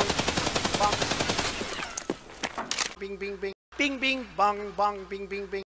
bong bong Bing bing bing. Bing bing bong bong bing bing bing.